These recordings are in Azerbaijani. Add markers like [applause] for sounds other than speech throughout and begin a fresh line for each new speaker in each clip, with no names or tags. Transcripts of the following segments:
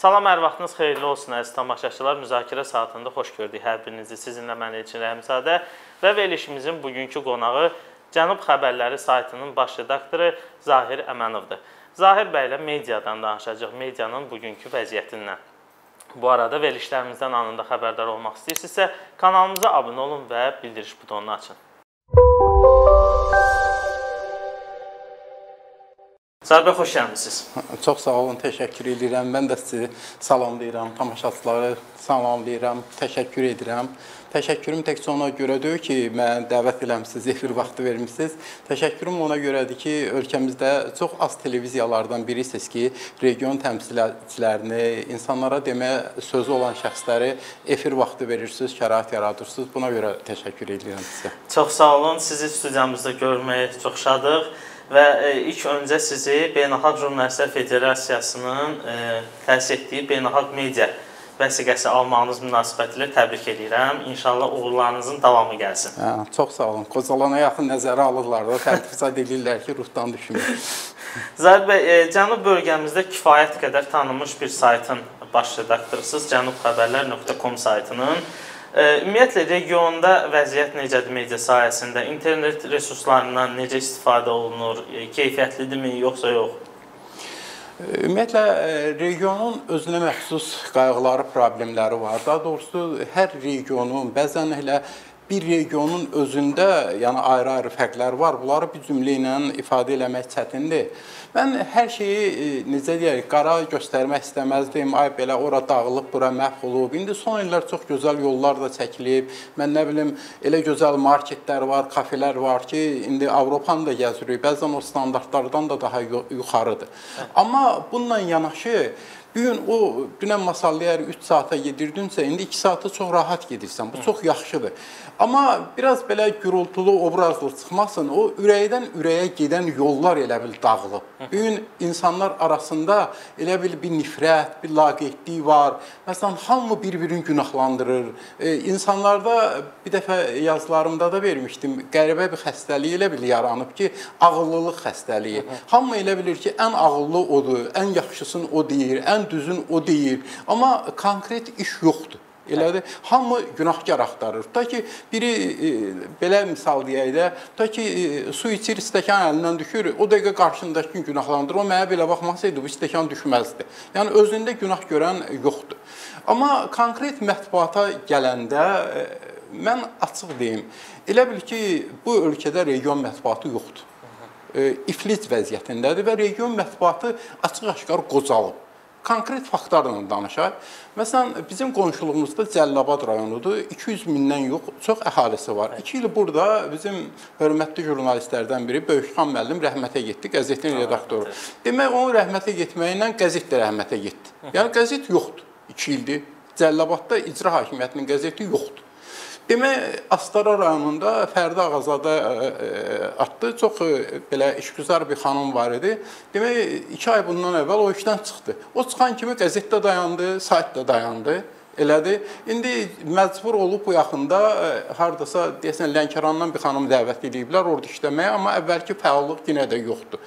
Salam, hər vaxtınız xeyirli olsun əziz tamaşaçılar. Müzakirə saatında xoş gördük hər birinizi. Sizinlə mən Elçin Rəhimzadə və verilişimizin bugünkü qonağı Cənub Xəbərləri saytının baş redaktoru Zahir Əmənovdur. Zahir bəylə mediadan danışacağıq, medianın bugünkü vəziyyətindən. Bu arada verilişlərimizdən anında xəbərdar olmaq istəyirsinizsə, kanalımıza abunə olun və bildiriş butonunu açın. Bəy, xoş gəlmisiniz.
Çox sağ olun, təşəkkür edirəm. Mən də sizi salamlayıram, tamaşaçıları salamlayıram, təşəkkür edirəm. Təşəkkürüm təkcə ona görə deyil ki, mən dəvət eləmisiniz, efir vaxtı vermisiniz. Təşəkkürüm ona görədir ki, ölkəmizdə çox az televiziyalardan birisiniz ki, region təmsilçilərini, insanlara demə sözü olan şəxsləri efir vaxtı verirsiniz, şərait yaradırsınız. Buna görə təşəkkür edirəm sizə.
Çox sağ olun. Sizi studiyamızda görməyə çox şadıq və e, ilk öncə sizi Beynəlxalq Jurnalistlər Federasiyasının e, təsis etdiyi Beynəlxalq Media vəsiqəsi almağınız münasibətilə təbrik edirəm. İnşallah uğurlarınızın davamı gəlsin.
Hə, çox sağ olun. Qocalana yaxın nəzərə alırlar da, təltifat edirlər ki, ruhdan düşmür. [laughs]
Zahid bəy, e, Cənub bölgəmizdə kifayət qədər tanınmış bir saytın baş redaktorusunuz, cənubxəbərlər.com saytının. Ümumiyyətlə regionda vəziyyət necədir media sahəsində? İnternet resurslarından necə istifadə olunur? Keyfiyyətlidirmi yoxsa yox?
Ümumiyyətlə regionun özünə məxsus qayğıları, problemləri var. Daha doğrusu hər regionun bəzən elə bir regionun özündə, yəni ayrı-ayrı fərqlər var. Bunları bir cümlə ilə ifadə eləmək çətindir. Mən hər şeyi e, necə deyək, qara göstərmək istəməzdim. Ay belə ora dağılıb, bura məhv olub. İndi son illər çox gözəl yollar da çəkilib. Mən nə bilim, elə gözəl marketlər var, kafelər var ki, indi Avropanı da gəzirik. Bəzən o standartlardan da daha yuxarıdır. Amma bununla yanaşı Bu gün o dünən masallı əgər 3 saata yedirdinsə, indi 2 saata çox rahat gedirsən. Bu çox yaxşıdır. Amma biraz belə gürultulu, obrazlı çıxmasın, o ürəkdən ürəyə gedən yollar elə bil dağılıb. Bu gün insanlar arasında elə bil bir nifrət, bir laqeydlik var. Məsələn, hamı bir-birini günahlandırır. E, insanlarda bir dəfə yazılarımda da vermişdim, qəribə bir xəstəlik elə bil yaranıb ki, ağıllılıq xəstəliyi. Hamı elə bilir ki, ən ağıllı odur, ən yaxşısını o deyir, ən düzün o deyir. Amma konkret iş yoxdur. Elədir. Hamı günahkar axtarır. Ta ki biri e, belə misal deyək də, ta ki e, su içir, stəkan əlindən düşür, o dəqiqə qarşındakını günahlandırır. O mənə belə baxmasaydı bu stəkan düşməzdi. Yəni özündə günah görən yoxdur. Amma konkret mətbuata gələndə e, mən açıq deyim, elə bil ki, bu ölkədə region mətbuatı yoxdur. İflic vəziyyətindədir və region mətbuatı açıq-aşkar qocalıb konkret faktlarla danışaq. Məsələn, bizim qonşuluğumuzda Cəllabad rayonudur. 200 mindən yox, çox əhalisi var. 2 il burada bizim hörmətli jurnalistlərdən biri Böyükxan müəllim rəhmətə getdi, qəzetin redaktoru. Demək, onun rəhmətə getməyi ilə qəzet də rəhmətə getdi. Yəni qəzet yoxdur. 2 ildir. Cəllabadda icra hakimiyyətinin qəzeti yoxdur. Demək, Astara rayonunda Fərdi Ağazadə e, e, adlı çox e, belə işgüzar bir xanım var idi. Demək, 2 ay bundan əvvəl o işdən çıxdı. O çıxan kimi qəzet də dayandı, sayt da dayandı. Elədir. İndi məcbur olub bu yaxında hardasa deyəsən Lənkərandan bir xanım dəvət ediblər orada işləməyə, amma əvvəlki fəallıq yenə də yoxdur.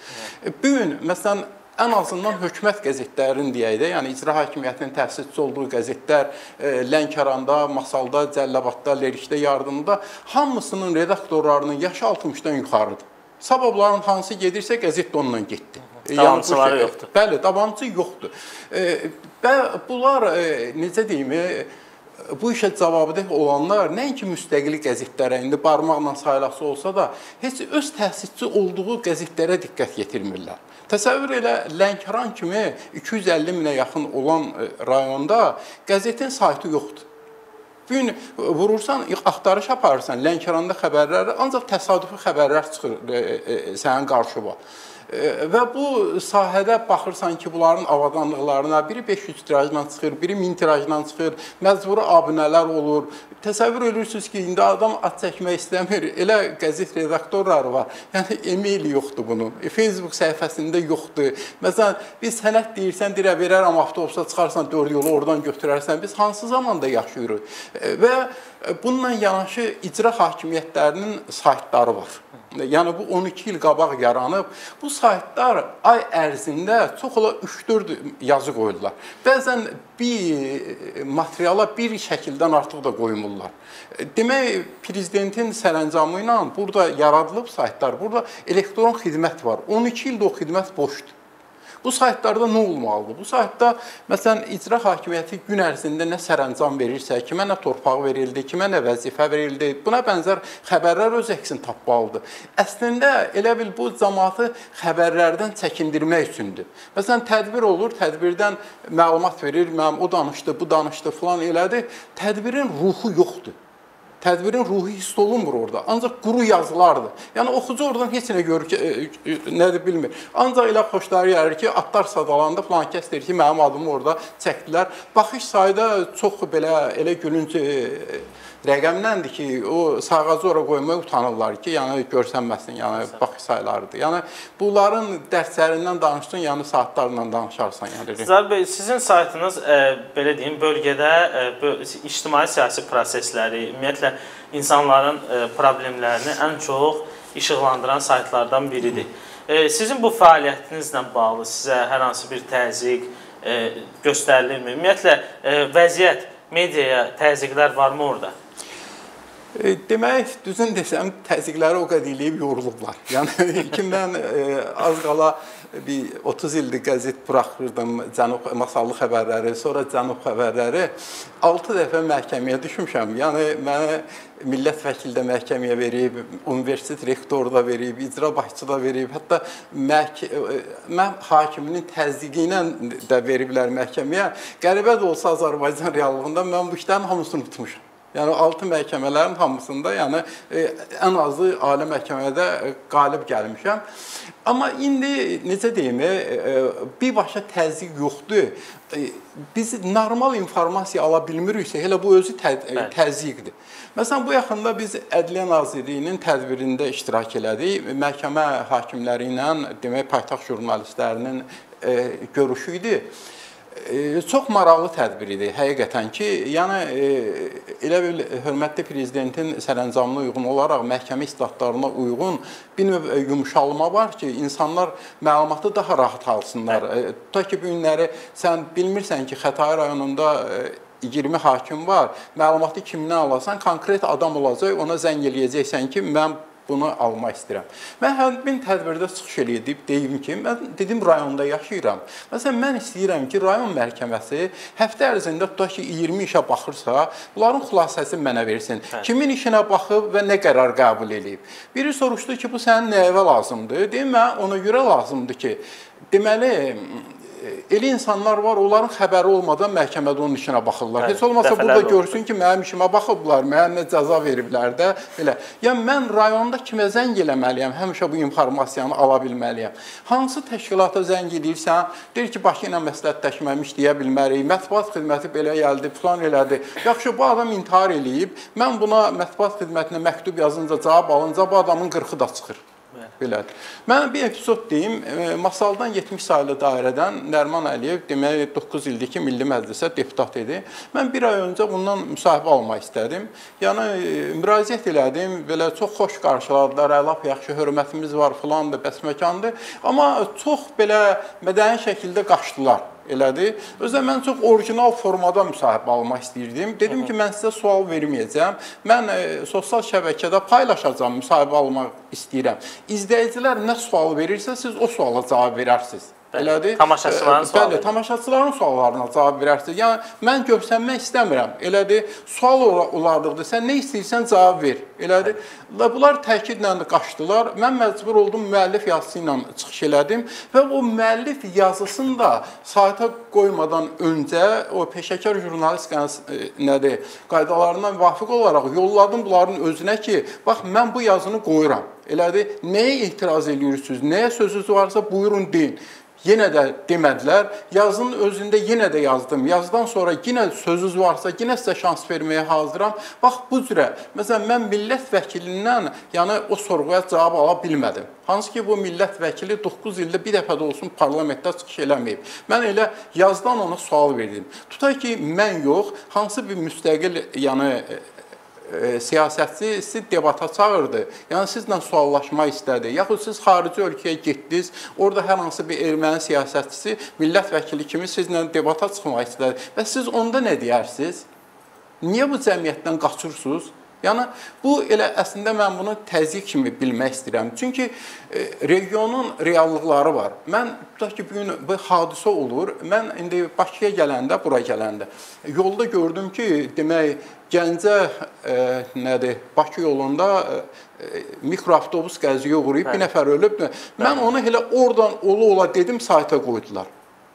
Bu gün məsələn ən azından hökumət qəzetlərinin deyək də, yəni icra hakimiyyətinin təsisçisi olduğu qəzetlər e, Lənkəranda, Masalda, Cəllabadda, Lerikdə, Yardımda hamısının redaktorlarının yaşı 60-dan yuxarıdır. Sababların hansı gedirsə qəzet də onunla getdi.
Davamçıları yoxdur.
Bəli, davamçı yoxdur. E, və bunlar e, necə deyim, bu işə cavabdeh olanlar nəinki müstəqil qəzetlərə, indi barmaqla sayılası olsa da, heç öz təsisçi olduğu qəzetlərə diqqət yetirmirlər. Təsəvvür elə Lənkəran kimi 250 minə yaxın olan e, rayonda qəzetin saytı yoxdur. Bu gün vurursan, axtarış aparırsan Lənkəranda xəbərləri, ancaq təsadüfi xəbərlər çıxır e, e, sənin qarşına. Və bu sahədə baxırsan ki, bunların avadanlıqlarına biri 500 tirajla çıxır, biri 1000 tirajla çıxır, məcburi abunələr olur. Təsəvvür edirsiniz ki, indi adam at çəkmək istəmir. Elə qəzet redaktorları var. Yəni e-mail yoxdur bunun. E, Facebook səhifəsində yoxdur. Məsələn, biz sənət deyirsən, dirə verərəm avtobusa çıxarsan 4 yolu oradan götürərsən. Biz hansı zamanda yaşayırıq? Və bununla yanaşı icra hakimiyyətlərinin saytları var. Yəni bu 12 il qabaq yaranıb. Bu saytlar ay ərzində çox ola 3-4 yazı qoyurlar. Bəzən bir materiala bir şəkildən artıq da qoymurlar. Demək prezidentin sərəncamı ilə burada yaradılıb saytlar. Burada elektron xidmət var. 12 ildə o xidmət boşdur. Bu saytlarda nə olmalıdır? Bu saytda məsələn icra hakimiyyəti gün ərzində nə sərəncam verirsə, kimə nə torpaq verildi, kimə nə vəzifə verildi, buna bənzər xəbərlər öz əksini tapmalıdır. Əslində elə bil bu cəmaatı xəbərlərdən çəkindirmək üçündür. Məsələn tədbir olur, tədbirdən məlumat verir, mənim o danışdı, bu danışdı filan elədi. Tədbirin ruhu yoxdur tədbirin ruhu hiss olunmur orada. Ancaq quru yazılardır. Yəni oxucu oradan heç nə görür ki, e, e, nədir bilmir. Ancaq elə xoşları gəlir ki, atlar sadalandı, falan kəs deyir ki, mənim adımı orada çəkdilər. Baxış sayda çox belə elə gülünc rəqəmləndir ki, o sağacı ora qoymaya utanırlar ki, yəni görsənməsin, yəni bax saylarıdır. Yəni bunların dərslərindən danışdın, yəni saatlarla danışarsan, yəni.
Zəl bəy, sizin saytınız ə, e, belə deyim, bölgədə ə, e, ictimai siyasi prosesləri, ümumiyyətlə insanların ə, e, problemlərini ən çox işıqlandıran saytlardan biridir. Ə, sizin bu fəaliyyətinizlə bağlı sizə hər hansı bir təzyiq göstərilirmi? Ümumiyyətlə vəziyyət mediaya təzyiqlər varmı orada?
E, demək, düzün desəm, təzyiqləri o qədər eləyib yorulublar. Yəni [laughs] kimdən e, az qala bir 30 ildir qəzet buraxırdım, Cənub masallı xəbərləri, sonra Cənub xəbərləri 6 dəfə məhkəməyə düşmüşəm. Yəni mənə millət vəkili də məhkəməyə verib, universitet rektoru da verib, icra başçısı da verib, hətta məhk mən hakiminin təsdiqi ilə də veriblər məhkəməyə. Qəribə də olsa Azərbaycan reallığında mən bu işlərin hamısını unutmuşam. Yəni 6 məhkəmələrin hamısında, yəni e, ən azı ali məhkəmədə e, qalib gəlmişəm. Amma indi necə deyim, e, birbaşa təzyiq yoxdur. Biz normal informasiya ala bilmiriksə, elə bu özü tə təzyiqdir. Məsələn, bu yaxında biz Ədliyyə Nazirliyinin tədbirində iştirak elədik. Məhkəmə hakimləri ilə, demək, paytaxt jurnalistlərinin görüşü idi. Çox maraqlı tədbir idi həqiqətən ki, yəni elə bil hörmətli prezidentin sərəncamına uyğun olaraq məhkəmə istatlarına uyğun bir növ yumşalma var ki, insanlar məlumatı daha rahat alsınlar. Tutaq ki, bu günləri sən bilmirsən ki, Xətai rayonunda 20 hakim var. Məlumatı kimdən alasan, konkret adam olacaq, ona zəng eləyəcəksən ki, mən bunu almaq istəyirəm. Mən həmin tədbirdə çıxış eləyib deyim ki, mən dedim rayonda yaşayıram. Məsələn, mən istəyirəm ki, rayon məhkəməsi həftə ərzində tutaq ki, 20 işə baxırsa, bunların xülasəsini mənə versin. Hə. Kimin işinə baxıb və nə qərar qəbul eləyib. Biri soruşdu ki, bu sənin nəyəvə lazımdır? Deyim, mən ona görə lazımdır ki, deməli elə insanlar var, onların xəbəri olmadan məhkəmədə onun işinə baxırlar. Hə, Heç olmasa burada görsün oldu. ki, mənim işimə baxıblar, mənə nə cəza veriblər də belə. Yəni mən rayonda kimə zəng eləməliyəm? Həmişə bu informasiyanı ala bilməliyəm. Hansı təşkilata zəng edirsən, deyir ki, Bakı ilə məsləhətləşməmiş deyə bilmərik. Mətbuat xidməti belə gəldi, plan elədi. Yaxşı, bu adam intihar eləyib. Mən buna mətbuat xidmətinə məktub yazınca cavab alınca bu adamın 40-ı da çıxır. Belədir. Mən bir epizod deyim. E, Masaldan 70 saylı dairədən Nərman Əliyev demək 9 ildir ki, Milli Məclisə deputat idi. Mən bir ay öncə bundan müsahibə almaq istədim. Yəni e, müraciət elədim. Belə çox xoş qarşıladılar. Lap yaxşı hörmətimiz var filandır, bəs məkandır. Amma çox belə mədəni şəkildə qaçdılar elədi. Özdə mən çox orijinal formada müsahibə almaq istəyirdim. Dedim ki, mən sizə sual verməyəcəm. Mən e, sosial şəbəkədə paylaşacağam, müsahibə almaq istəyirəm. İzləyicilər nə sual verirsə, siz o suala cavab verərsiniz. Elədir?
Tamaşaçıların sualı. Bəli,
tamaşaçıların suallarına cavab verərsiniz. Yəni mən görsənmək istəmirəm. Elədir? Sual olardıqda sən nə istəyirsən cavab ver. Elədir? Və bunlar təkidlə qaçdılar. Mən məcbur oldum müəllif yazısı ilə çıxış elədim və o müəllif yazısını da sayta qoymadan öncə o peşəkar jurnalistika e, nədir? qaydalarına müvafiq olaraq yolladım bunların özünə ki, bax mən bu yazını qoyuram. Elədir? Nəyə etiraz edirsiniz? Nəyə sözünüz varsa buyurun deyin. Yenə də demədilər. Yazının özündə yenə də yazdım. Yazdan sonra yenə sözünüz varsa, yenə sizə şans verməyə hazıram. Bax bu cürə. Məsələn, mən millət vəkilindən, yəni o sorğuya cavab ala bilmədim. Hansı ki bu millət vəkili 9 ildə bir dəfə də olsun parlamentdə çıxış eləməyib. Mən elə yazdan ona sual verdim. Tutaq ki, mən yox, hansı bir müstəqil, yəni e, siyasətçi sizi debata çağırdı. Yəni sizlə suallaşmaq istədi. Yaxud siz xarici ölkəyə getdiniz, orada hər hansı bir erməni siyasətçisi millət vəkili kimi sizlə debata çıxmaq istədi və siz onda nə deyərsiniz? Niyə bu cəmiyyətdən qaçırsınız? Yəni bu elə əslində mən bunu təzyiq kimi bilmək istəyirəm. Çünki e, regionun reallıqları var. Mən tutaq ki, bu gün bu hadisə olur. Mən indi Bakıya gələndə, bura gələndə yolda gördüm ki, demək Gəncə e, nədir? Bakı yolunda e, mikroavtobus qəziyə uğrayıb, bir nəfər ölüb. Mən onu elə oradan ola-ola dedim, sayta qoydular.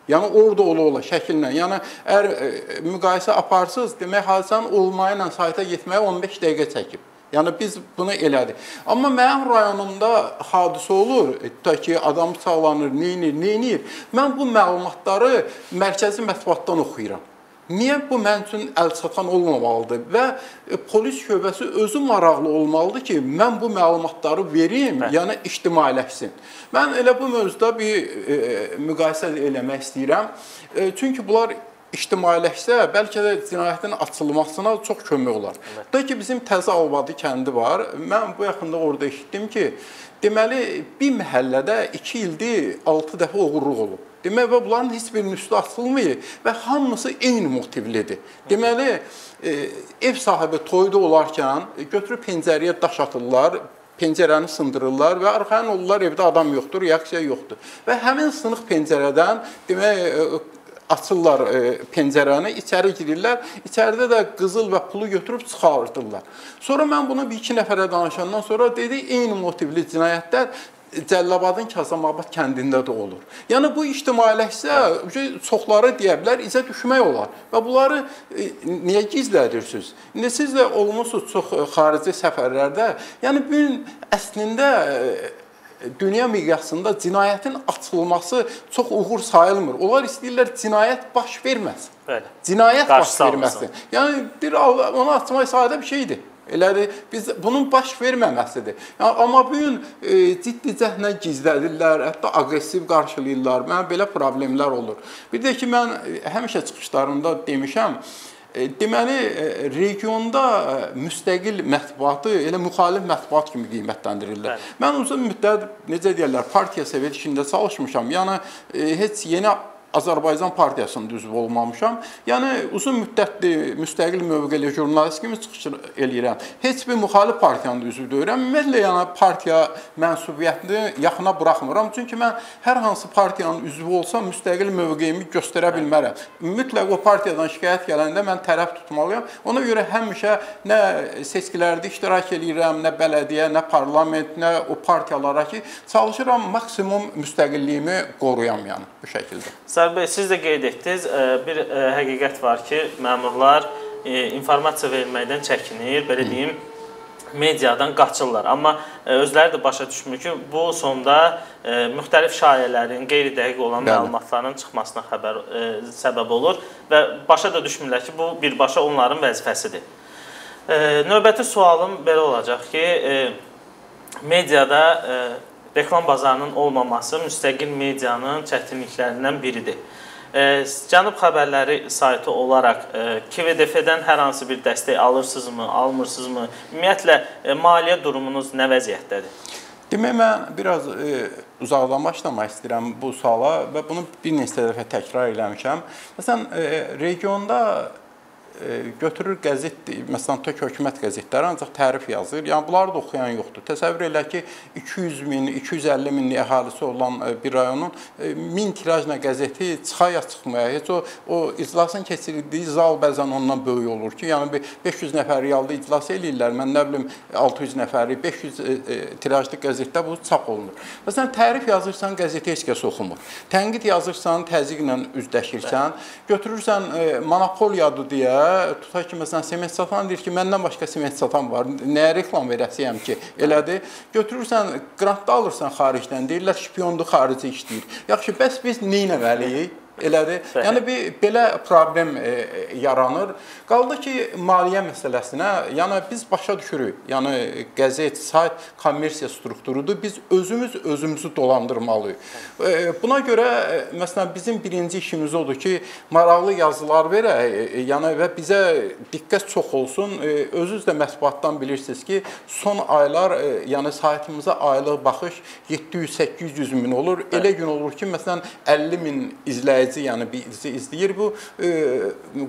Yəni orada ola-ola şəkillə. Yəni əgər e, müqayisə aparsız, demək hadisənin olmağı ilə sayta getməyə 15 dəqiqə çəkib. Yəni biz bunu elədik. Amma mənim rayonumda hadisə olur, tutaq ki, adam sağlanır, neynir, neynir. Mən bu məlumatları mərkəzi mətbuatdan oxuyuram. Niyə bu mənim üçün əlçatan olmamalıdır və e, polis şöbəsi özü maraqlı olmalıdır ki, mən bu məlumatları verim, Bəli. yəni ictimailəşsin. Mən elə bu mövzuda bir e, müqayisə eləmək istəyirəm. E, çünki bunlar ictimailəşsə, bəlkə də cinayətin açılmasına çox kömək olar. Evet. Da ki, bizim Təzə Alvadı kəndi var. Mən bu yaxında orada eşitdim ki, deməli bir məhəllədə 2 ildir 6 dəfə oğurluq olub. Demək və bunların heç birinin üstü açılmır və hamısı eyni motivlidir. Deməli, e, ev sahibi toyda olarkən götürüb pəncərəyə daş atırlar, pəncərəni sındırırlar və arxayın olurlar evdə adam yoxdur, reaksiya yoxdur. Və həmin sınıq pəncərədən demək e, açırlar e, pəncərəni, içəri girirlər. İçəridə də qızıl və pulu götürüb çıxardırlar. Sonra mən bunu bir iki nəfərə danışandan sonra dedi, eyni motivli cinayətlər Cəllabadın Kastamabad kəndində də olur. Yəni bu ictimailəşsə, çoxları deyə bilər, izə düşmək olar. Və bunları e, niyə gizlədirsiniz? İndi siz də olmusunuz çox e, xarici səfərlərdə. Yəni bu gün əslində e, dünya miqyasında cinayətin açılması çox uğur sayılmır. Onlar istəyirlər cinayət baş verməsin. Bəli. Cinayət baş verməsin. Yəni bir onu açmaq sadə bir şeydir. Elədir, biz bunun baş verməməsidir. Yəni amma bu gün e, ciddi cəhlə gizlədirlər, hətta aqressiv qarşılayırlar. Mənə belə problemlər olur. Bir də ki mən e, həmişə çıxışlarımda demişəm, e, deməli e, regionda e, müstəqil mətbuatı elə müxalif mətbuat kimi qiymətləndirirlər. Bəli. Mən uzun müddət necə deyirlər, partiya sovet işində çalışmışam. Yəni e, heç yeni Azərbaycan Partiyasının üzvü olmamışam. Yəni uzun müddətli müstəqil mövqeli jurnalist kimi çıxış eləyirəm. Heç bir müxalif partiyanın üzvü deyirəm. Ümumiyyətlə yəni partiya mənsubiyyətini yaxına buraxmıram. Çünki mən hər hansı partiyanın üzvü olsam müstəqil mövqeyimi göstərə bilmərəm. Mütləq o partiyadan şikayət gələndə mən tərəf tutmalıyam. Ona görə həmişə nə seçkilərdə iştirak eləyirəm, nə bələdiyyə, nə parlament, nə o partiyalara ki, çalışıram maksimum müstəqilliyimi qoruyam yəni bu şəkildə.
Sərbəy bəy, siz də qeyd etdiniz, e, bir e, həqiqət var ki, məmurlar e, informasiya verməkdən çəkinir, belə deyim, mediadan qaçırlar. Amma özləri də başa düşmür ki, bu sonda müxtəlif şayələrin, qeyri-dəqiq olan Bəli. məlumatların çıxmasına xəbər səbəb olur və başa da düşmürlər ki, bu birbaşa onların vəzifəsidir. Növbəti sualım belə olacaq ki, mediada reklam bazarının olmaması müstəqil medianın çətinliklərindən biridir. E, Cənub xəbərləri saytı olaraq e, KVDF-dən hər hansı bir dəstək alırsınızmı, almırsınızmı? Ümumiyyətlə e, maliyyə durumunuz nə vəziyyətdədir?
Demək mən biraz e, uzaqdan başlamaq istəyirəm bu suala və bunu bir neçə dəfə təkrar eləmişəm. Məsələn, e, regionda götürür qəzet, məsələn, tök hökumət qəzetləri ancaq tərif yazır. Yəni bunları da oxuyan yoxdur. Təsəvvür elə ki, 200 min, 250 minlik əhalisi olan e, bir rayonun 1000 e, tirajla qəzeti çıxa ya çıxmaya, heç o o iclasın keçirildiyi zal bəzən ondan böyük olur ki, yəni 500 nəfər realda iclas eləyirlər. Mən nə bilim 600 nəfəri 500 e, tirajlı qəzetdə bu çap olunur. Məsələn, tərif yazırsan, qəzeti heç kəs oxumur. Tənqid yazırsan, təzyiqlə üzləşirsən, götürürsən monopoliyadır deyə tutaq ki, məsələn, sement satan deyir ki, məndən başqa sement satan var. Nəyə reklam verəsiyəm ki? Elədir. Götürürsən, qrantda alırsan xaricdən, deyirlər şpiondur, xarici işləyir. Yaxşı, bəs biz nə etməliyik? Elədir. Yəni bir belə problem e, yaranır. Qaldı ki, maliyyə məsələsinə, yəni biz başa düşürük. Yəni qəzet, sayt kommersiya strukturudur. Biz özümüz özümüzü dolandırmalıyıq. E, buna görə e, məsələn bizim birinci işimiz odur ki, maraqlı yazılar verək, e, yəni və bizə diqqət çox olsun. E, özünüz də mətbuatdan bilirsiniz ki, son aylar e, yəni saytımıza aylıq baxış 700-800 min olur. Elə gün olur ki, məsələn 50 min izləyici, yəni bizi izləyir. Bu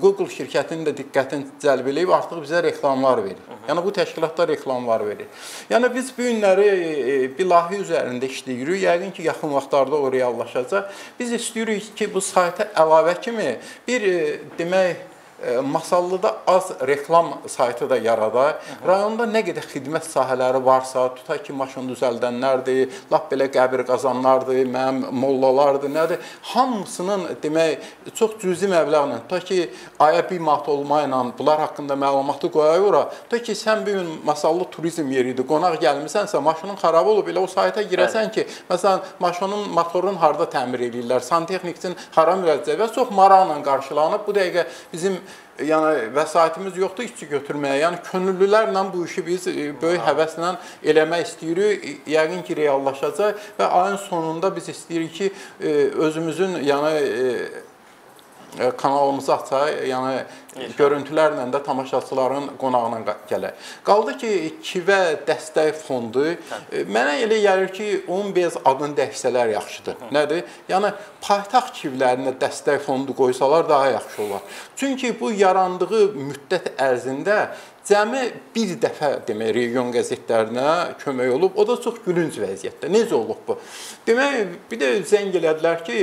Google şirkətinin də diqqətini cəlb eləyib artıq bizə reklamlar verir. Yəni bu təşkilatlar reklamlar verir. Yəni biz bu günləri bir layihə üzərində işləyirik. Yəqin ki, yaxın vaxtlarda o reallaşacaq. Biz istəyirik ki, bu sayta əlavə kimi bir demək Masallıda az reklam saytı da yaradaq. Rayonda nə qədər xidmət sahələri varsa, tutaq ki, maşın düzəldənlərdir, lap belə qəbir qazanlardır, mənim mollalardır, nədir? Hamısının demək çox cüzi məbləğlə, tutaq ki, aya bir manat olmayla bunlar haqqında məlumatı qoyaq ora. Tutaq ki, sən bu gün Masallı turizm yeridir, qonaq gəlmisənsə, maşının xarab olub, elə o sayta girəsən ki, məsələn, maşının motorun harda təmir eləyirlər, santexnik üçün hara müraciət və çox maraqla qarşılanıb. Bu dəqiqə bizim yəni vəsaitimiz yoxdur işçi götürməyə. Yəni könüllülərlə bu işi biz e, böyük həvəslə eləmək istəyirik. Yəqin ki, reallaşacaq və ayın sonunda biz istəyirik ki, e, özümüzün yəni kanalımızı açaq, yəni görüntülərlə də tamaşaçıların qonağına gələk. Qaldı ki, Kivə dəstək fondu mənə elə gəlir ki, onun bez adını dəyişsələr yaxşıdır. Nədir? Yəni paytaxt kivlərinə dəstək fondu qoysalar daha yaxşı olar. Çünki bu yarandığı müddət ərzində cəmi bir dəfə demək region qəzetlərinə kömək olub. O da çox gülünc vəziyyətdə. Necə olub bu? Demək, bir də zəng elədilər ki,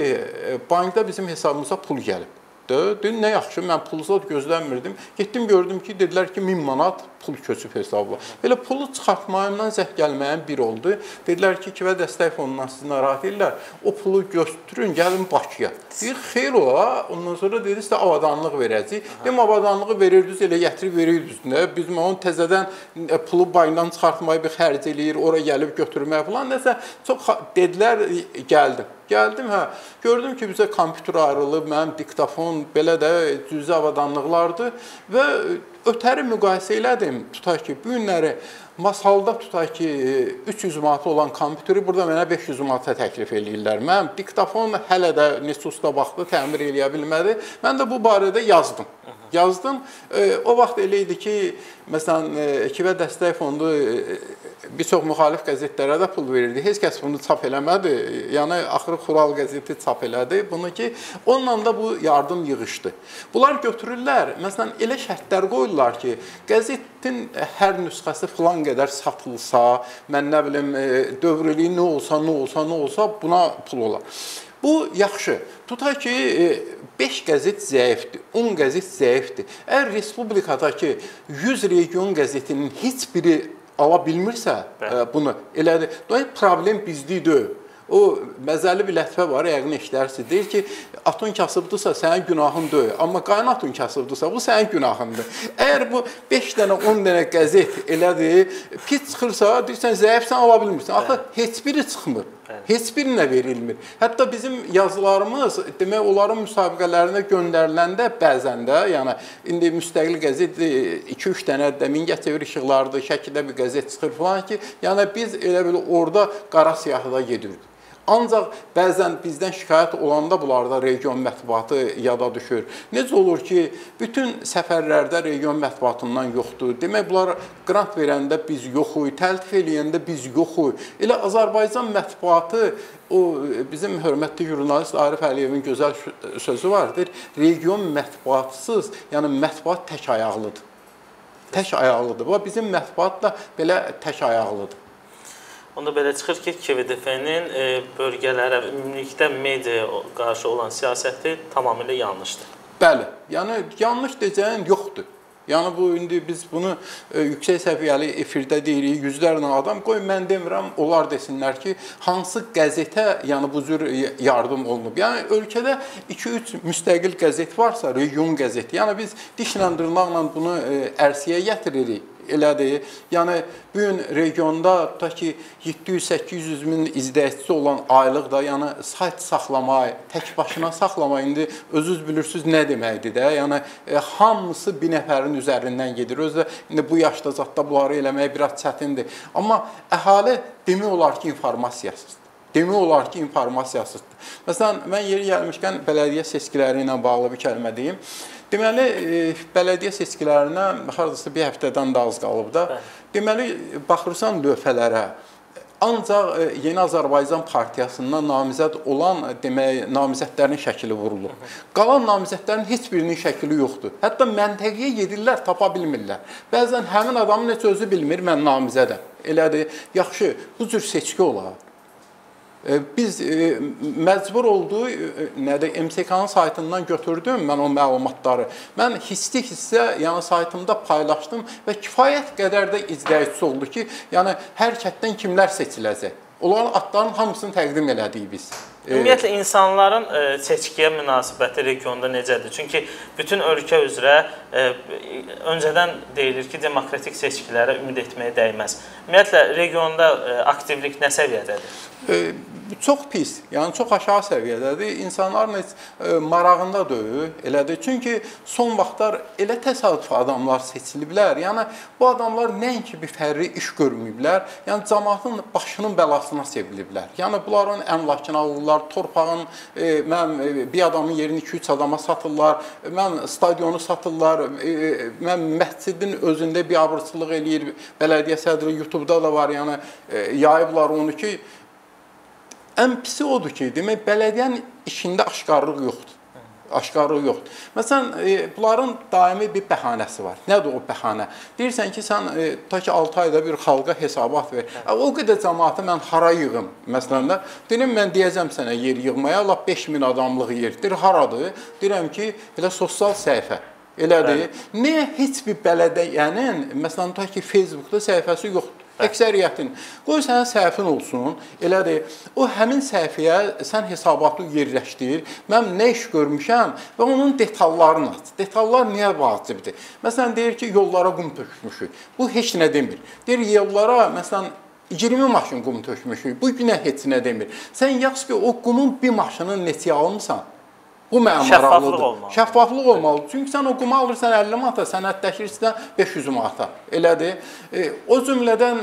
bankda bizim hesabımıza pul gəlib. Dedim, nə yaxşı, mən pulsuz gözləmirdim. Getdim gördüm ki, dedilər ki, 1000 manat pul köçüb hesabla. Belə pulu çıxartmayımdan zəh gəlməyən bir oldu. Dedilər ki, Kivə dəstək fondundan sizi narahat edirlər. O pulu götürün, gəlin Bakıya. Deyir, xeyr ola. Ondan sonra dedi, sizə avadanlıq verəcəyik. Dem avadanlığı verirdiniz, elə gətirib verirdiniz. Nə? Biz onu təzədən e, pulu bayından çıxartmayı bir xərc eləyir, ora gəlib götürmək falan nəsə çox dedilər, gəldim. Gəldim, hə. Gördüm ki, bizə kompüter ayrılıb, mənim diktafon belə də cüzi avadanlıqlardır və ötəri müqayisə elədim. Tutaq ki, bu günləri masalda tutaq ki, 300 manat olan kompüteri burada mənə 500 manata təklif eləyirlər. Mən diktafon hələ də Nesusda baxdı, təmir eləyə bilmədi. Mən də bu barədə yazdım. Yazdım. O vaxt elə idi ki, məsələn, Kivə Dəstək Fondu bir çox müxalif qəzetlərə də pul verirdi. Heç kəs bunu çap eləmədi. Yəni axırı Xural qəzeti çap elədi. Bunu ki, onunla da bu yardım yığışdı. Bunlar götürürlər. Məsələn, elə şərtlər qoyurlar ki, qəzetin hər nüsxəsi filan qədər satılsa, mən nə bilim, dövrlüyü nə olsa, nə olsa, nə olsa buna pul olar. Bu yaxşı. Tutaq ki, 5 qəzet zəifdir, 10 qəzet zəifdir. Əgər respublikadakı 100 region qəzetinin heç biri ala bilmirsə Bəli. bunu, elədir. Problem bizdə deyil. O məzəli bir lətifə var, yəqin eşidərsiniz. Deyir ki, atın kasıbdırsa sənin günahın deyil, amma qaynatın kasıbdırsa bu sənin günahındır. Əgər bu 5 dənə, 10 dənə qəzet elədir, pis çıxırsa, deyirsən zəifsən ala bilmirsən. Axı heç biri çıxmır. Heç birinə verilmir. Hətta bizim yazılarımız demək onların müsabiqələrinə göndəriləndə bəzən də, yəni indi müstəqil qəzet 2-3 dənə də Mingəçevir işıqlardı, Şəkidə bir qəzet çıxır falan ki, yəni biz elə bil orada qara siyahıda gedirdik. Ancaq bəzən bizdən şikayət olanda bunlarda region mətbuatı yada düşür. Necə olur ki, bütün səfərlərdə region mətbuatından yoxdur. Demək bunlar qrant verəndə biz yoxuq, təltif eləyəndə biz yoxuq. Elə Azərbaycan mətbuatı o bizim hörmətli jurnalist Arif Əliyevin gözəl sözü vardır. Region mətbuatsız, yəni mətbuat tək ayaqlıdır. Tək ayaqlıdır. Bu bizim mətbuat da belə tək ayaqlıdır.
Onda belə çıxır ki, KVDF-nin e, bölgələrə, ümumilikdə mediaya qarşı olan siyasəti tamamilə yanlışdır.
Bəli. Yəni yanlış deyəcəyin yoxdur. Yəni bu indi biz bunu e, yüksək səviyyəli efirdə deyirik, yüzlərlə adam. Qoy mən demirəm, onlar desinlər ki, hansı qəzetə, yəni bu cür yardım olunub. Yəni ölkədə 2-3 müstəqil qəzet varsa, region qəzeti. Yəni biz dişlə dırnaqla bunu e, ərsiyə gətiririk Elədir. Yəni bu gün regionda ta ki 700-800 min izləyicisi olan aylıq da, yəni sayt saxlamaq, tək başına saxlamaq indi özünüz bilirsiniz nə deməkdir də. Yəni e, hamısı bir nəfərin üzərindən gedir. Özü indi bu yaşda zətdə bunları eləmək biraz çətindir. Amma əhali demək olar ki, informasiyasızdır. Demək olar ki, informasiyasızdır. Məsələn, mən yeri gəlmişkən bələdiyyə seçkiləri ilə bağlı bir kəlmə deyim. Deməli, e, bələdiyyə seçkilərinə hardasa bir həftədən də az qalıb da. Deməli, baxırsan lövhələrə, ancaq e, Yeni Azərbaycan Partiyasından namizəd olan e, demək namizədlərin şəkli vurulur. Qalan namizədlərin heç birinin şəkli yoxdur. Hətta məntəqəyə gedirlər, tapa bilmirlər. Bəzən həmin adamın heç özü bilmir mən namizədəm. Elədir. Yaxşı, bu cür seçki olar. Biz e, məcbur oldu, e, nədir, MSK-nın saytından götürdüm mən o məlumatları. Mən hissi-hissə, yəni saytımda paylaşdım və kifayət qədər də izləyicisi oldu ki, yəni hər kənddən kimlər seçiləcək. Onların adlarının hamısını təqdim elədik biz.
Ümumiyyətlə insanların seçkiyə münasibəti regionda necədir? Çünki bütün ölkə üzrə öncədən deyilir ki, demokratik seçkilərə ümid etməyə dəyməz. Ümumiyyətlə regionda aktivlik nə səviyyədədir?
Çox pis, yəni çox aşağı səviyyədədir. İnsanların heç marağında deyil, elədir. Çünki son vaxtlar elə təsadüf adamlar seçiliblər. Yəni bu adamlar nəinki bir fərqli iş görməyiblər, yəni cəmaatın başının bəlasına seviliblər. Yəni bunların əmlakını alırlar, torpağın e, mən e, bir adamın yerini 2-3 adama satırlar, mən stadionu satırlar, e, mən məscidin özündə bir abırçılıq eləyir. Bələdiyyə sədri YouTube-da da var, yəni e, yayıblar onu ki, Ən pisi odur ki, demək bələdiyyənin işində aşkarlıq yoxdur. Aşkarlıq yoxdur. Məsələn, e, bunların daimi bir bəhanəsi var. Nədir o bəhanə? Deyirsən ki, sən e, ta ki 6 ayda bir xalqa hesabat ver. Hə. O qədər cəmaatı mən hara yığım? Məsələn də, deyirəm mən deyəcəm sənə yer yığmaya, lap 5000 adamlıq yerdir. Haradır? Deyirəm ki, elə sosial səhifə. Elədir. Niyə heç bir bələdiyyənin, məsələn, ta ki Facebookda səhifəsi yoxdur? Əksəriyyətin. Qoy sənin səhifin olsun. Elədir. O həmin səhifəyə sən hesabatı yerləşdir. Mən nə iş görmüşəm və onun detallarını aç. Detallar niyə vacibdir? Məsələn deyir ki, yollara qum tökmüşük. Bu heç nə demir. Deyir yollara məsələn 20 maşın qum tökmüşük. Bu günə heç nə demir. Sən yaz ki, o qumun bir maşının neçəyə almısan? Bu mənə maraqlıdır. Olmalı. Şəffaflıq olmalıdır. Çünki sən o qumu alırsan 50 manata, sənədləşirsən 500 manata. Elədir. E, o cümlədən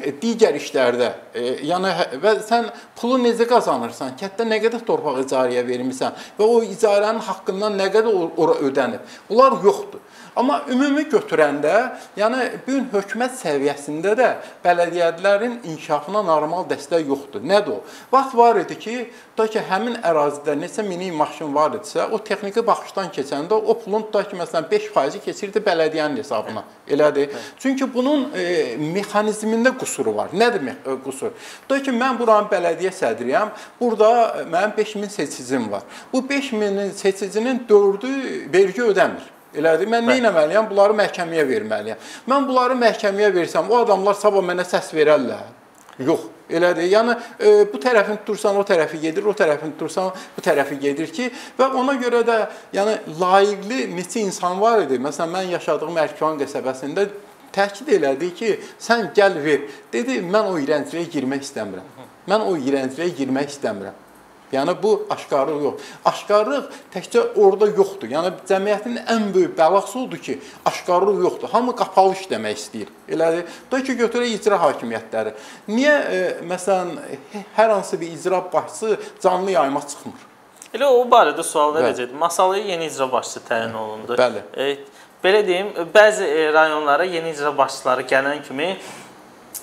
e, digər işlərdə, e, yəni hə, və sən pulu necə qazanırsan? Kətdə nə qədər torpaq icarəyə vermisən və o icarənin haqqından nə qədər ora ödənib? Bunlar yoxdur. Amma ümumi götürəndə, yəni bu gün hökumət səviyyəsində də bələdiyyələrin inkişafına normal dəstək yoxdur. Nədir o? Vaxt var idi ki, da ki həmin ərazidə neçə minik maşın var idisə, o texniki baxışdan keçəndə o pulun da ki məsələn 5% keçirdi bələdiyyənin hesabına. Elədir. Çünki bunun e, mexanizmində qüsuru var. Nədir e, qüsur? Da ki mən buranın bələdiyyə sədriyəm. Burada mənim 5000 seçicim var. Bu 5000 seçicinin 4-ü vergi ödəmir. Elədir. Mən nə etməliyəm? Bunları məhkəməyə verməliyəm. Mən bunları məhkəməyə versəm, o adamlar sabah mənə səs verərlər. Yox, elədir. Yəni e, bu tərəfini tutursan, o tərəfi gedir, o tərəfini tutursan, bu tərəfi gedir ki, və ona görə də yəni layiqli neçə insan var idi. Məsələn, mən yaşadığım Ərkivan qəsəbəsində təkid elədi ki, sən gəl ver. Dedi, mən o iyrəncliyə girmək istəmirəm. Mən o iyrəncliyə girmək istəmirəm. Yəni bu aşkarlıq yox. Aşkarlıq təkcə orada yoxdur. Yəni cəmiyyətin ən böyük bəlası odur ki, aşkarlıq yoxdur. Hamı qapalı işləmək istəyir. Elədir. Da ki, götürək icra hakimiyyətləri. Niyə e, məsələn hər hansı bir icra başçısı canlı yayıma çıxmır?
Elə o barədə sual verəcəkdim. Masalıya yeni icra başçısı təyin olundu.
Bəli.
E, belə deyim, bəzi e, rayonlara yeni icra başçıları gələn kimi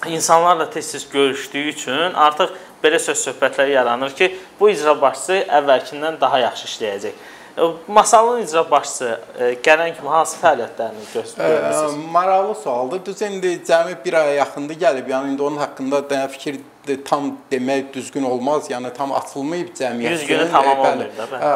insanlarla tez-tez görüşdüyü üçün artıq belə söz söhbətləri yaranır ki, bu icra başçısı əvvəlkindən daha yaxşı işləyəcək. E, Masalın icra başçısı e, gələn kimi hansı fəaliyyətlərini göstərirsiniz?
Maraqlı sualdır. Düz indi cəmi bir aya yaxındır gəlib. Yəni indi onun haqqında da fikir tam demək düzgün olmaz. Yəni tam açılmayıb cəmiyyətin.
100 günü tamam olmayıb da.
Hə,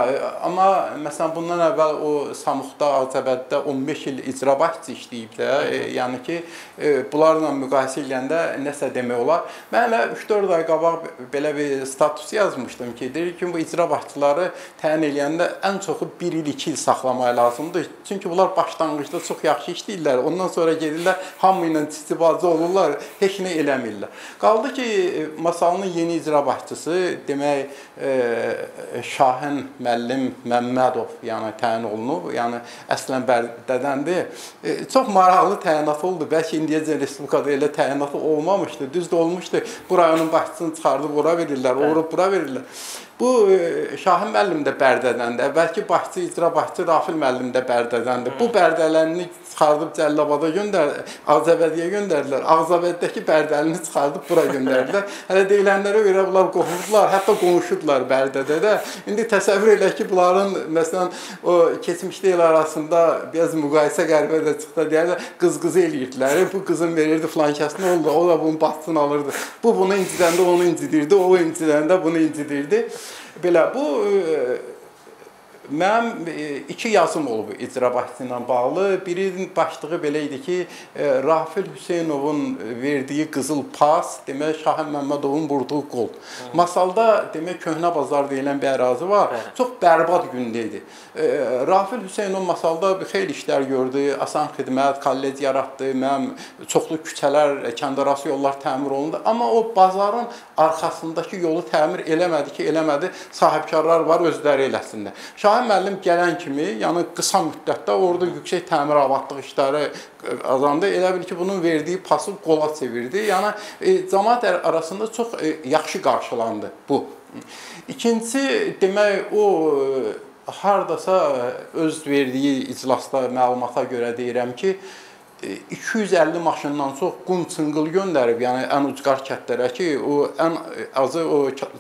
amma məsələn bundan əvvəl o Samuxda, Ağcabəddə 15 il icra başçı işləyib də. E, yəni ki, e, bunlarla müqayisə edəndə nəsə demək olar. Mən hələ 3-4 ay qabaq belə bir status yazmışdım ki, deyir ki, bu icra başçıları təyin edəndə ən çoxu 1 il, 2 il saxlamaq lazımdır. Çünki bunlar başlanğıcda çox yaxşı işləyirlər. Ondan sonra gedirlər hamı ilə istibacı olurlar, heç nə eləmirlər. Qaldı ki, Masalının yeni icra başçısı demək e, Şahin müəllim Məmmədov, yəni təyin olunub. Yəni əslən Bərdədəndir. E, çox maraqlı təyinat oldu. Bəlkə indiyəcən respublikada elə təyinatı olmamışdı. Düzdür olmuşdu. Bu rayonun başçısını çıxardıb ora verirlər, ora bura verirlər. Bu e, Şahin müəllim də Bərdədəndir. Əvvəlki başçı, icra başçı Rafil müəllim də Bərdədəndir. Bu Bərdələrini çıxardıb Cəllabada göndər, Ağcabədiyə göndərdilər. Ağcabəddəki Bərdəlini çıxardıb bura göndərdilər. [laughs] Hələ deyilənlərə görə bunlar qohumdular, hətta qonşudular Bərdədə də. İndi təsəvvür elə ki, bunların məsələn o keçmişdə il arasında biraz müqayisə qəribə də çıxdı deyirlər, qız-qızı eləyirdilər. Bu qızın verirdi filan kəsin oldu, o da bunun baxsını alırdı. Bu bunu incidəndə onu incidirdi, o incidəndə bunu incidirdi. Belə bu Mənim iki yazım olub icra başçı ilə bağlı. Birinin başlığı belə idi ki, Rafil Hüseynovun verdiyi qızıl pas, demək Şahin Məmmədovun vurduğu qol. Masalda demək köhnə bazar deyilən bir ərazi var. Bəli. Çox bərbad gündə idi. Rafil Hüseynov masalda bir xeyli işlər gördü, asan xidmət, kollec yaratdı, mənim çoxlu küçələr, kəndarası yollar təmir olundu. Amma o bazarın arxasındakı yolu təmir eləmədi ki, eləmədi, sahibkarlar var özləri eləsinlər. Şahin müəllim gələn kimi, yəni qısa müddətdə orada yüksək təmir abadlıq işləri azandı. Elə bil ki, bunun verdiyi pası qola çevirdi. Yəni e, cəmaət arasında çox e, yaxşı qarşılandı bu. İkincisi, demək o e, hardasa öz verdiyi iclasda məlumata görə deyirəm ki, 250 maşından çox qum çınqıl göndərib, yəni ən ucqar kəndlərə ki, o ən azı o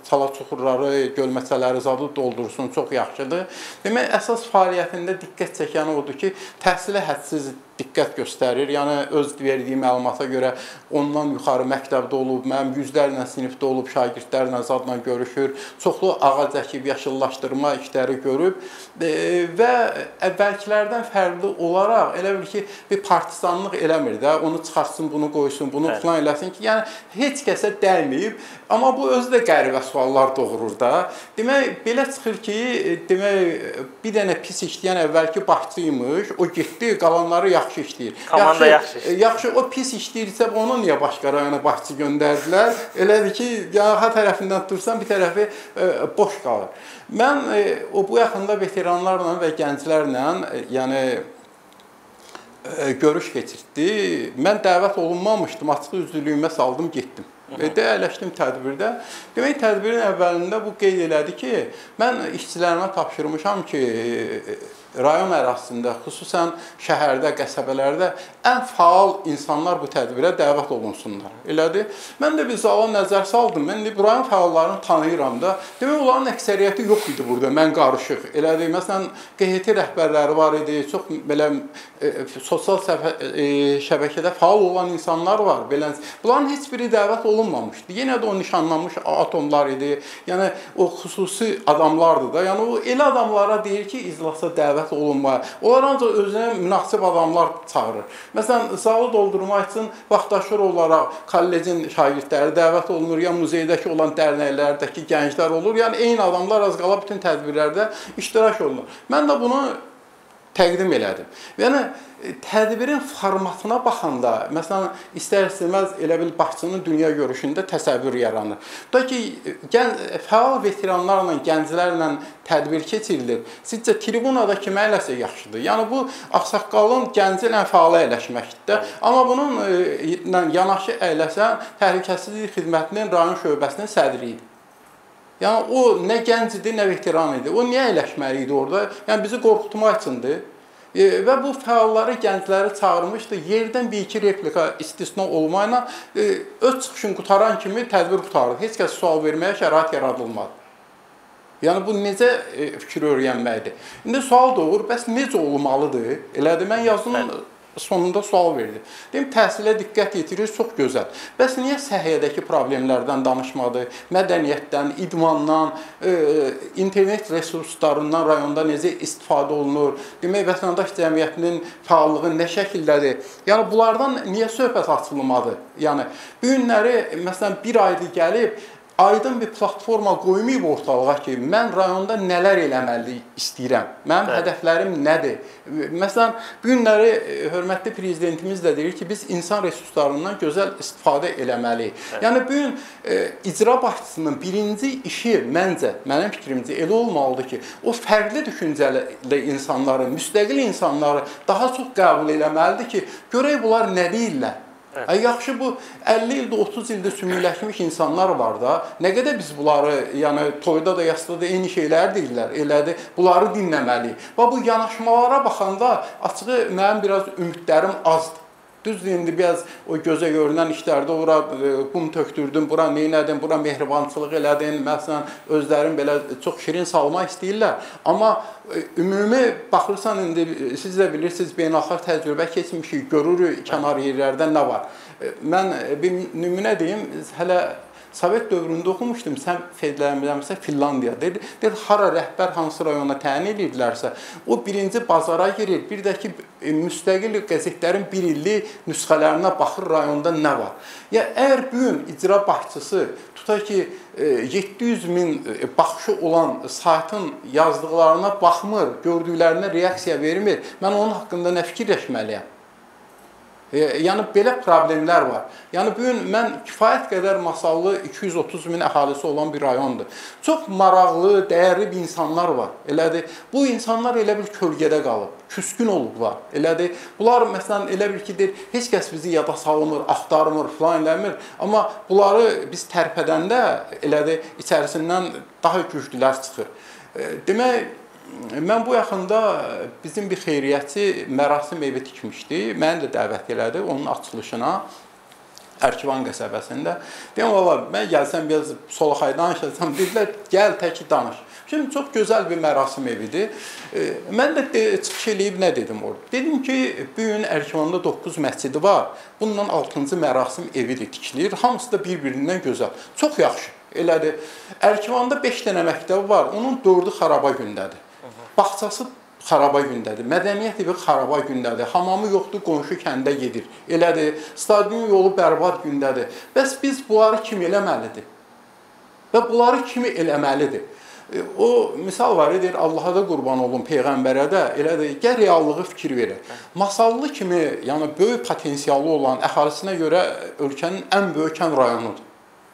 çala çuxurları, gölməçələri zadı doldursun, çox yaxşıdır. Demək əsas fəaliyyətində diqqət çəkən odur ki, təhsilə hədsiz diqqət göstərir. Yəni öz verdiyi məlumata görə ondan yuxarı məktəbdə olub, mənim yüzlərlə sinifdə olub, şagirdlərlə zadla görüşür. Çoxlu ağac əkib yaşıllaşdırma işləri görüb e, və əvvəlkilərdən fərqli olaraq elə bil ki, bir partizanlıq eləmir də, onu çıxartsın, bunu qoysun, bunu Hə. falan eləsin ki, yəni heç kəsə dəyməyib. Amma bu özü də qəribə suallar doğurur da. Demək belə çıxır ki, e, demək bir dənə pis işləyən əvvəlki başçı imiş, o getdi, qalanları yaxşı yaxşı işləyir.
Komanda yaxşı, yaxşı işləyir.
Yaxşı, o pis işləyirsə onu niyə başqa rayona başçı göndərdilər? Elədir ki, yaha tərəfindən tutursan, bir tərəfi e, boş qalır. Mən e, o bu yaxında veteranlarla və gənclərlə, e, yəni e, görüş keçirdi. Mən dəvət olunmamışdım, açıq üzvlüyümə saldım, getdim. Və əyləşdim tədbirdə. Demək tədbirin əvvəlində bu qeyd elədi ki, mən işçilərimə tapşırmışam ki, rayon ərazisində, xüsusən şəhərdə, qəsəbələrdə ən faal insanlar bu tədbirə dəvət olunsunlar. Elədir? Mən də bir zala nəzər saldım. Mən də rayon fəallarını tanıyıram da. Demək onların əksəriyyəti yox idi burada. Mən qarışıq. Elədir? Məsələn, QHT rəhbərləri var idi. Çox belə e, sosial səfə, e, şəbəkədə faal olan insanlar var. Belə bunların heç biri dəvət olunmamışdı. Yenə də o nişanlanmış atomlar idi. Yəni o xüsusi adamlardı da. Yəni o elə adamlara deyir ki, iclasa dəvət olunmaya. Onlar ancaq özünə münasib adamlar çağırır. Məsələn, zalı doldurmaq üçün vaxtaşır olaraq kollecin şagirdləri dəvət olunur, ya muzeydəki olan dərnəklərdəki gənclər olur. Yəni eyni adamlar az qala bütün tədbirlərdə iştirak olunur. Mən də bunu təqdim elədim. Yəni tədbirin formatına baxanda, məsələn, istər-istəməz elə bil başçının dünya görüşündə təsəvvür yaranır. Da ki, gənc fəal veteranlarla, gənclərlə tədbir keçirilir. Sizcə tribunada kimə eləsə yaxşıdır? Yəni bu ağsaqqalın gənci ilə fəal əyləşməkdir. Amma bunun ilə yanaşı əyləsən təhlükəsizlik xidmətinin rayon şöbəsinin sədri idi. Yəni o nə gənc idi, nə veteran idi. O niyə əyləşməli idi orada? Yəni bizi qorxutmaq üçündür. E, və bu fəalları, gəncləri çağırmışdı. Yerdən bir iki replika istisna olmayla e, öz çıxışını qutaran kimi tədbir qutardı. Heç kəs sual verməyə şərait yaradılmadı. Yəni bu necə e, fikir öyrənməkdir? İndi sual doğur, bəs necə olmalıdır? Elədir mən yazdım sonunda sual verdi. Deyim, təhsilə diqqət yetirir, çox gözəl. Bəs niyə səhiyyədəki problemlərdən danışmadı? Mədəniyyətdən, idmandan, e, internet resurslarından rayonda necə istifadə olunur? Demək, vətəndaş cəmiyyətinin fəallığı nə şəkildədir? Yəni bunlardan niyə söhbət açılmadı? Yəni bu günləri məsələn bir aydır gəlib aydın bir platforma qoymayıb ortalığa ki, mən rayonda nələr eləməli istəyirəm. Mənim Bəli. hədəflərim nədir? Məsələn, bu günləri e, hörmətli prezidentimiz də deyir ki, biz insan resurslarından gözəl istifadə eləməliyik. Bəli. Yəni bu gün e, icra başçısının birinci işi məncə, mənim fikrimcə elə olmalıdır ki, o fərqli düşüncəli insanları, müstəqil insanları daha çox qəbul eləməlidir ki, görək bunlar nə deyirlər. Ə, yaxşı bu 50 ildə, 30 ildə sümükləşmiş insanlar var da. Nə qədər biz bunları, yəni toyda da, yasda da eyni şeylər deyirlər. Elədir. Bunları dinləməliyik. Və bu yanaşmalara baxanda açığı mənim biraz ümidlərim azdır. Düzdür, indi biraz o gözə görünən işlərdə ora e, qum tökdürdün, bura nə etdin, bura mehribançılıq elədin, məsələn, özlərin belə çox şirin salmaq istəyirlər. Amma e, ümumi baxırsan indi e, siz də bilirsiniz, beynəlxalq təcrübə keçmişik, görürük kənar yerlərdə nə var. Mən bir nümunə deyim, hələ Sovet dövründə oxumuşdum. Sən fedləmirəmsə Finlandiyadır. Deyir, hara rəhbər hansı rayona təyin edirlərsə, o birinci bazara girir. Bir də ki, e, müstəqil qəzetlərin bir illik nüsxələrinə baxır rayonda nə var. Ya əgər bu gün icra başçısı tutaq ki, 700 e, min e, baxışı olan saytın yazdıqlarına baxmır, gördüklərinə reaksiya vermir. Mən onun haqqında nə fikirləşməliyəm? Yəni belə problemlər var. Yəni bu gün mən kifayət qədər masallı 230 min əhalisi olan bir rayondur. Çox maraqlı, dəyərli bir insanlar var. Elədir. Bu insanlar elə bir kölgədə qalıb, küskün olublar. Elədir. Bunlar məsələn elə bir ki, deyir, heç kəs bizi yada salmır, axtarmır, filan eləmir. Amma bunları biz tərpədəndə elədir, içərisindən daha güclülər çıxır. Demək Mən bu yaxında bizim bir xeyriyyətçi mərasim evi tikmişdi. Məni də dəvət elədi onun açılışına. Ərkivan qəsəbəsində. Deyəm, valla mən gəlsəm biraz solaxay danışacam. Dedilər, gəl təki danış. Şimdi çox gözəl bir mərasim evidir. Mən də çıxış eləyib nə dedim orada? Dedim ki, bu gün Ərkivanda 9 məscidi var. Bundan 6-cı mərasim evi də tikilir. Hamısı da bir-birindən gözəl. Çox yaxşı. Elədir. Ərkivanda 5 dənə məktəb var. Onun 4-ü xaraba gündədir. Bağçası xaraba gündədir. Mədəniyyət evi xaraba gündədir. Hamamı yoxdur, qonşu kəndə gedir. Elədir. Stadion yolu bərbad gündədir. Bəs biz bunları kim eləməlidir? Və bunları kimi eləməlidir? E, o misal var edir, Allaha da qurban olun, peyğəmbərə də elədir. Gəl reallığı fikir verək. Masallı kimi, yəni böyük potensialı olan əhalisinə görə ölkənin ən böyük kən rayonudur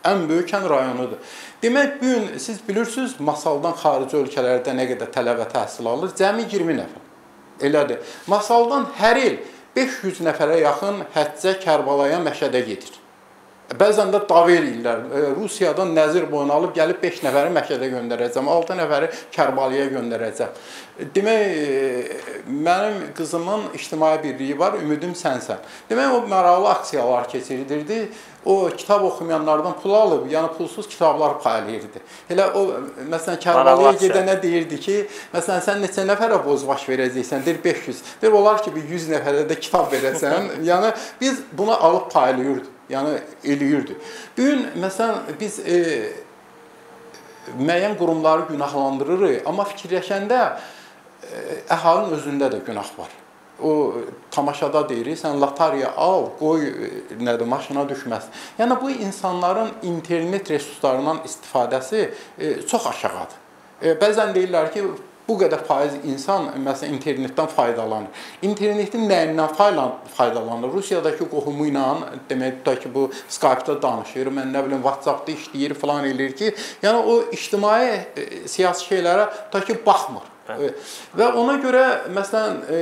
ən böyük kən rayonudur. Demək bu gün siz bilirsiniz, Masaldan xarici ölkələrdə nə qədər tələbə təhsil alır? Cəmi 20 nəfər. Elədir. Masaldan hər il 500 nəfərə yaxın həccə, Kərbalaya, Məşədə gedir. Bəzən də dav eləyirlər. E, Rusiyadan nəzir boyunu alıb gəlib 5 nəfəri Məkkədə göndərəcəm, 6 nəfəri Kərbalaya göndərəcəm. Demək, e, mənim qızımın ictimai birliyi var, ümidim sənsən. Demək, o maraqlı aksiyalar keçirirdi. O kitab oxumayanlardan pul alıb, yəni pulsuz kitablar paylayırdı. Elə o məsələn Kərbalaya gedənə deyirdi ki, məsələn sən neçə nəfərə bozbaş verəcəksən? Deyir 500. Deyir olar ki, bir 100 nəfərə də kitab verəsən. [laughs] yəni biz bunu alıb paylayırdıq. Yəni eləyirdi. Bu gün məsələn biz e, müəyyən qurumları günahlandırırıq, amma fikirləşəndə e, əhalinin özündə də günah var. O tamaşada deyirik, sən latariya al, qoy e, nədir, maşına düşməz. Yəni bu insanların internet resurslarından istifadəsi e, çox aşağıdır. E, bəzən deyirlər ki, bu qədər faiz insan məsələn internetdən faydalanır. İnternetin nəyindən faydalanır? Rusiyadakı qohumu ilə demək tutaq ki, bu Skype-da danışır, mən nə bilim WhatsApp-da işləyir falan eləyir ki, yəni o ictimai e, siyasi şeylərə tutaq ki, baxmır. Bəli. Və ona görə məsələn e,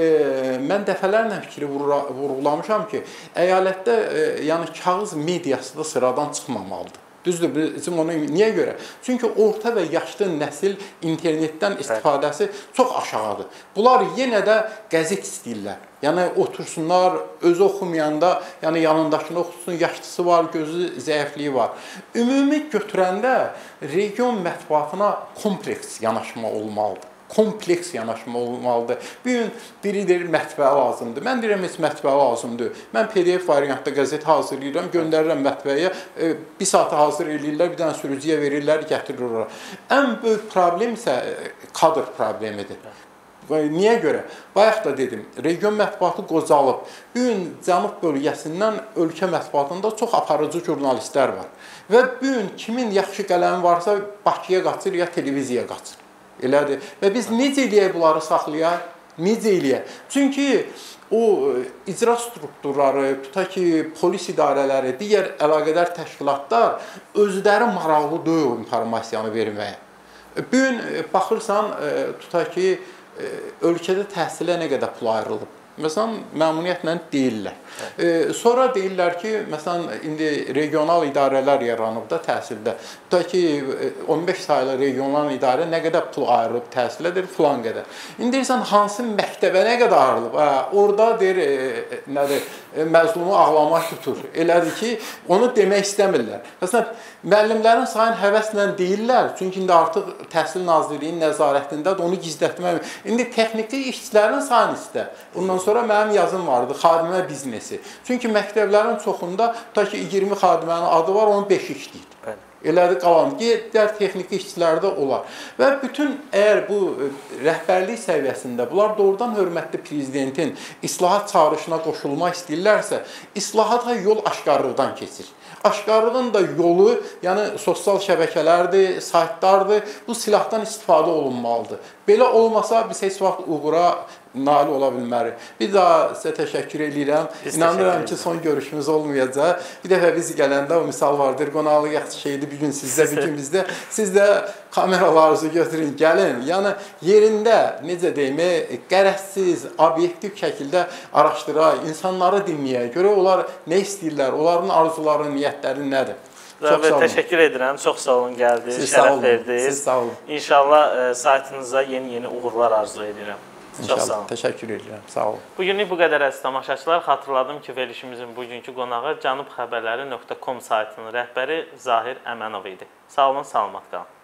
mən dəfələrlə fikri vurğulamışam ki, əyalətdə e, yəni kağız mediası da sıradan çıxmamalıdır. Düzdür, bizim onu niyə görə? Çünki orta və yaşlı nəsil internetdən istifadəsi çox aşağıdır. Bunlar yenə də qəzet istəyirlər. Yəni otursunlar, özü oxumayanda, yəni yanındakını oxusun, yaşlısı var, gözü zəifliyi var. Ümumi götürəndə region mətbuatına kompleks yanaşma olmalıdır kompleks yanaşma olmalıdır. Bu gün biri deyir mətbəə lazımdır. Mən deyirəm heç mətbəə lazımdır. Mən PDF variantda qəzet hazırlayıram, göndərirəm mətbəəyə. E, bir saata hazır eləyirlər, bir dənə sürücüyə verirlər, gətirir ora. Ən böyük problem isə e, kadr problemidir. Niyə görə? Bayaq da dedim, region mətbuatı qocalıb. Bu gün Cənub bölgəsindən ölkə mətbuatında çox aparıcı jurnalistlər var. Və bu gün kimin yaxşı qələmi varsa Bakıya qaçır ya televiziyaya qaçır. Elədir. Və biz necə eləyək bunları saxlayaq? Necə eləyək? Çünki o e, icra strukturları, tutaq ki, polis idarələri, digər əlaqədar təşkilatlar özləri maraqlı deyil informasiyanı verməyə. Bu gün e, baxırsan, e, tutaq ki, ölkədə təhsilə nə qədər pul ayrılıb. Məsələn, məmnuniyyətlə deyirlər. E, sonra deyirlər ki, məsələn, indi regional idarələr yaranıb da təhsildə. Tutaq ki, 15 saylı regional idarə nə qədər pul ayırıb təhsilədir, filan qədər. İndi deyirsən hansı məktəbə nə qədər ayrılıb? Hə, orada deyir, e, nədir? E, məzlumu ağlamaq tutur. Elədir ki, onu demək istəmirlər. Məsələn, müəllimlərin sayını həvəslə deyirlər, çünki indi artıq Təhsil Nazirliyinin nəzarətindədir, onu gizlətmək. İndi texniki işçilərin sayını istə. Bundan sonra mənim yazım vardı, xadimə biznesi. Çünki məktəblərin çoxunda ta ki 20 xadimənin adı var, onun 5 işləyir. Bəli. Elədir qalan digər texniki işçilərdə olar. Və bütün əgər bu e, rəhbərlik səviyyəsində bunlar doğrudan hörmətli prezidentin islahat çağırışına qoşulmaq istəyirlərsə, islahata yol aşkarlıqdan keçir. Aşkarlığın da yolu, yəni sosial şəbəkələrdir, saytlardır. Bu silahdan istifadə olunmalıdır. Belə olmasa biz heç vaxt uğura nail ola bilmərik. Bir daha sizə təşəkkür edirəm. Biz İnanıram ki, son görüşümüz olmayacaq. Bir dəfə biz gələndə o misal vardır. Qonaqlıq yaxşı şeydir. Bir gün sizdə, bir gün bizdə. Siz də kameralarınızı götürün, gəlin. Yəni yerində necə deyim, qərəzsiz, obyektiv şəkildə araşdıraq, insanları dinləyək. Görə onlar nə istəyirlər, onların arzuları, niyyətləri nədir?
Çox sağ olun. Təşəkkür edirəm. Çox sağ olun gəldiniz, şərəf verdiniz.
Siz sağ olun.
İnşallah ə, saytınıza yeni-yeni uğurlar arzu edirəm.
İnşallah. Çox sağ olun. Təşəkkür edirəm. Sağ olun.
Bu günlük bu qədər əziz tamaşaçılar. Xatırladım ki, verilişimizin bugünkü qonağı cənubxəbərləri.com saytının rəhbəri Zahir Əmənov idi. Sağ olun, salamat qalın.